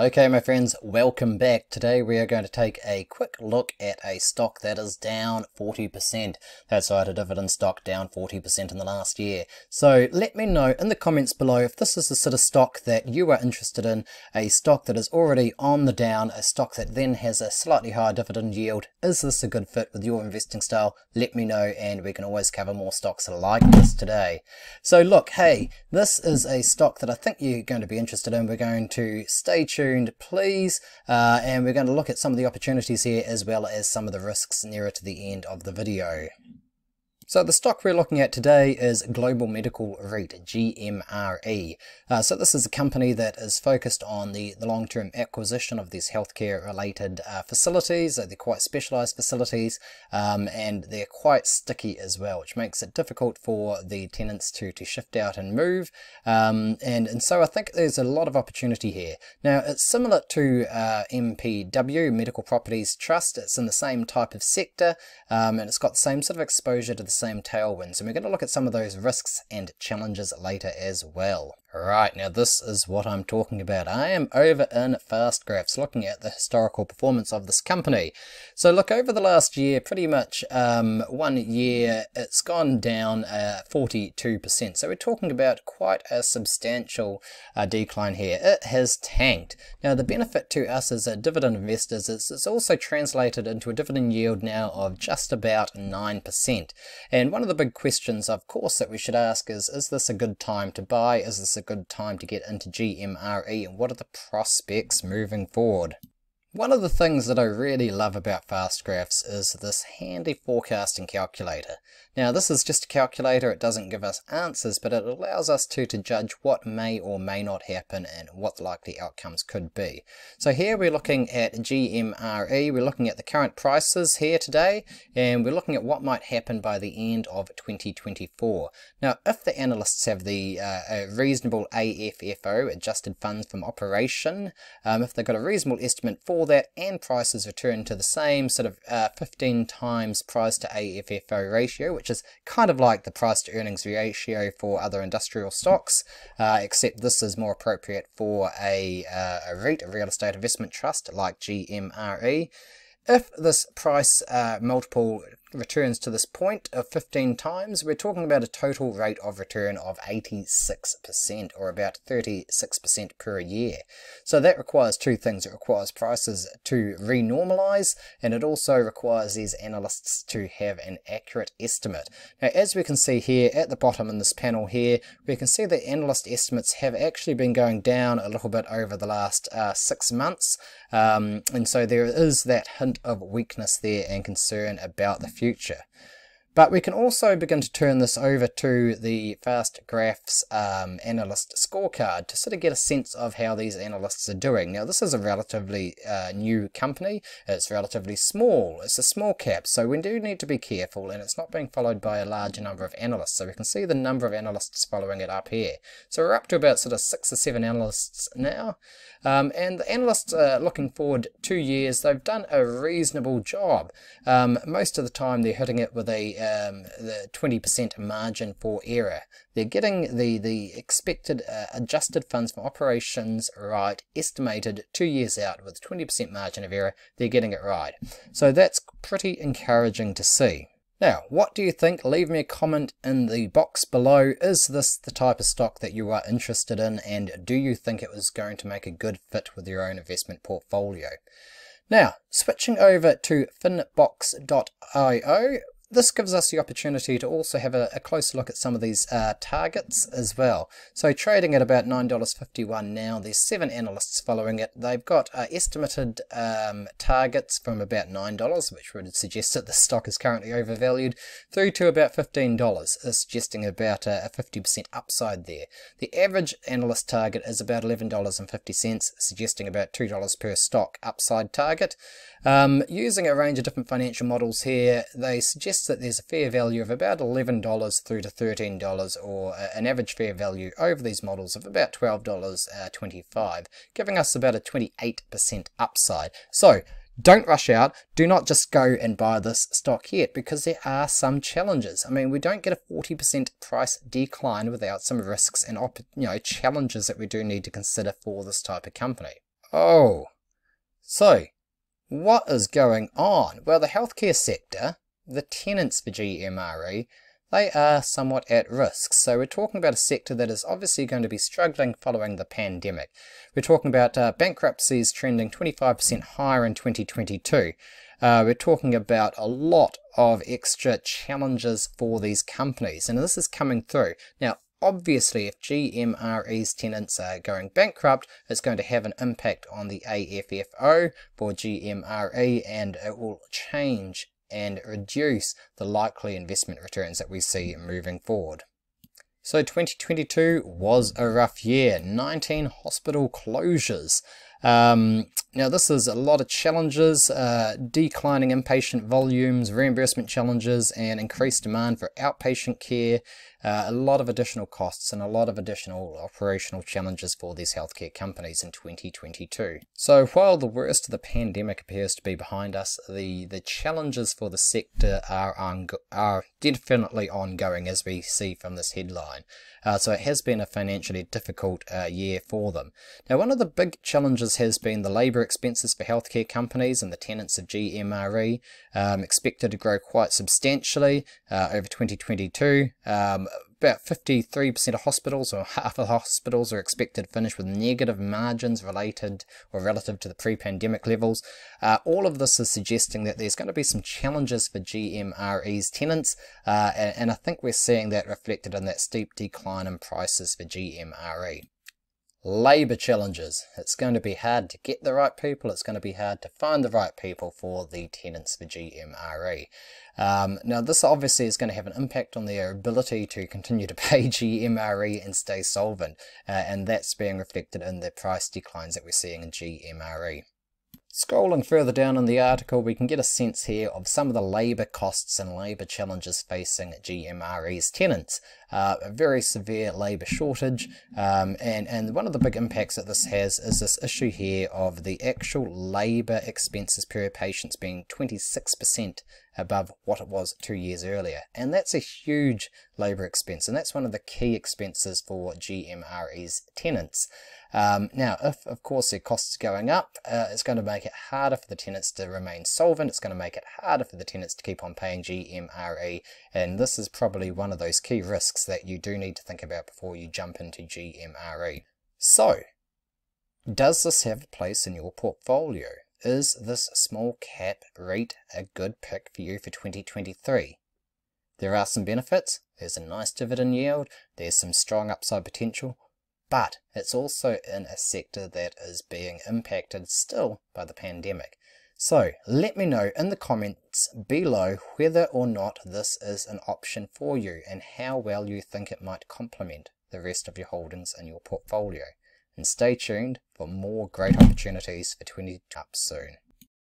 Okay my friends, welcome back. Today we are going to take a quick look at a stock that is down 40%. That's right, a dividend stock down 40% in the last year. So let me know in the comments below if this is the sort of stock that you are interested in, a stock that is already on the down, a stock that then has a slightly higher dividend yield. Is this a good fit with your investing style? Let me know and we can always cover more stocks like this today. So look, hey, this is a stock that I think you're going to be interested in. We're going to stay tuned tuned please uh, and we're going to look at some of the opportunities here as well as some of the risks nearer to the end of the video. So the stock we're looking at today is Global Medical REIT, GMRE. Uh, so this is a company that is focused on the, the long-term acquisition of these healthcare related uh, facilities. They're quite specialized facilities um, and they're quite sticky as well, which makes it difficult for the tenants to, to shift out and move. Um, and, and so I think there's a lot of opportunity here. Now it's similar to uh, MPW, Medical Properties Trust. It's in the same type of sector um, and it's got the same sort of exposure to the same tailwinds. And we're going to look at some of those risks and challenges later as well. Right, now this is what I'm talking about. I am over in Fast Graphs looking at the historical performance of this company. So look, over the last year, pretty much um, one year, it's gone down uh, 42%. So we're talking about quite a substantial uh, decline here. It has tanked. Now the benefit to us as a dividend investors is it's also translated into a dividend yield now of just about 9%. And one of the big questions, of course, that we should ask is, is this a good time to buy? Is this a good time to get into GMRE and what are the prospects moving forward? One of the things that I really love about Fast Graphs is this handy forecasting calculator. Now this is just a calculator, it doesn't give us answers, but it allows us to, to judge what may or may not happen and what the likely outcomes could be. So here we're looking at GMRE, we're looking at the current prices here today, and we're looking at what might happen by the end of 2024. Now if the analysts have the uh, reasonable AFFO, Adjusted Funds from Operation, um, if they've got a reasonable estimate for that and prices return to the same sort of uh, 15 times price to AFFO ratio, which is kind of like the price to earnings ratio for other industrial stocks, uh, except this is more appropriate for a, uh, a REIT, a real estate investment trust like GMRE. If this price uh, multiple returns to this point of 15 times, we're talking about a total rate of return of 86%, or about 36% per year. So that requires two things. It requires prices to renormalize, and it also requires these analysts to have an accurate estimate. Now, as we can see here at the bottom in this panel here, we can see the analyst estimates have actually been going down a little bit over the last uh, six months, um, and so there is that hint of weakness there and concern about the future future. But we can also begin to turn this over to the Fast Graphs um, analyst scorecard to sort of get a sense of how these analysts are doing. Now this is a relatively uh, new company, it's relatively small, it's a small cap, so we do need to be careful and it's not being followed by a large number of analysts. So we can see the number of analysts following it up here. So we're up to about sort of six or seven analysts now. Um, and the analysts are looking forward two years, they've done a reasonable job. Um, most of the time they're hitting it with a um, the 20% margin for error. They're getting the, the expected uh, adjusted funds from operations right, estimated two years out with 20% margin of error, they're getting it right. So that's pretty encouraging to see. Now, what do you think? Leave me a comment in the box below. Is this the type of stock that you are interested in and do you think it was going to make a good fit with your own investment portfolio? Now, switching over to finbox.io, this gives us the opportunity to also have a, a closer look at some of these uh, targets as well. So trading at about $9.51 now, there's seven analysts following it. They've got uh, estimated um, targets from about $9, which would suggest that the stock is currently overvalued, through to about $15, suggesting about a 50% upside there. The average analyst target is about $11.50, suggesting about $2 per stock upside target. Um, using a range of different financial models here, they suggest that there's a fair value of about $11 through to $13 or an average fair value over these models of about $12.25, uh, giving us about a 28% upside. So don't rush out. Do not just go and buy this stock yet because there are some challenges. I mean, we don't get a 40% price decline without some risks and you know challenges that we do need to consider for this type of company. Oh, so what is going on? Well, the healthcare sector, the tenants for GMRE, they are somewhat at risk. So we're talking about a sector that is obviously going to be struggling following the pandemic. We're talking about uh, bankruptcies trending 25% higher in 2022. Uh, we're talking about a lot of extra challenges for these companies, and this is coming through. Now, obviously, if GMRE's tenants are going bankrupt, it's going to have an impact on the AFFO for GMRE, and it will change and reduce the likely investment returns that we see moving forward. So 2022 was a rough year, 19 hospital closures. Um, now this is a lot of challenges, uh, declining inpatient volumes, reimbursement challenges, and increased demand for outpatient care, uh, a lot of additional costs and a lot of additional operational challenges for these healthcare companies in 2022. So while the worst of the pandemic appears to be behind us, the, the challenges for the sector are, are definitely ongoing as we see from this headline. Uh, so it has been a financially difficult uh, year for them. Now one of the big challenges has been the labour labour expenses for healthcare companies and the tenants of GMRE um, expected to grow quite substantially uh, over 2022. Um, about 53% of hospitals or half of hospitals are expected to finish with negative margins related or relative to the pre-pandemic levels. Uh, all of this is suggesting that there's going to be some challenges for GMRE's tenants uh, and, and I think we're seeing that reflected in that steep decline in prices for GMRE labour challenges. It's going to be hard to get the right people. It's going to be hard to find the right people for the tenants for GMRE. Um, now, this obviously is going to have an impact on their ability to continue to pay GMRE and stay solvent, uh, and that's being reflected in the price declines that we're seeing in GMRE. Scrolling further down in the article, we can get a sense here of some of the labour costs and labour challenges facing GMRE's tenants. Uh, a very severe labour shortage, um, and, and one of the big impacts that this has is this issue here of the actual labour expenses per patients being 26% above what it was two years earlier. And that's a huge labour expense, and that's one of the key expenses for GMRE's tenants. Um, now, if of course their costs are going up, uh, it's going to make it harder for the tenants to remain solvent. It's going to make it harder for the tenants to keep on paying GMRE, and this is probably one of those key risks that you do need to think about before you jump into GMRE. So, does this have a place in your portfolio? Is this small cap REIT a good pick for you for 2023? There are some benefits. There's a nice dividend yield. There's some strong upside potential but it's also in a sector that is being impacted still by the pandemic. So let me know in the comments below whether or not this is an option for you and how well you think it might complement the rest of your holdings in your portfolio. And stay tuned for more great opportunities for 20 up soon.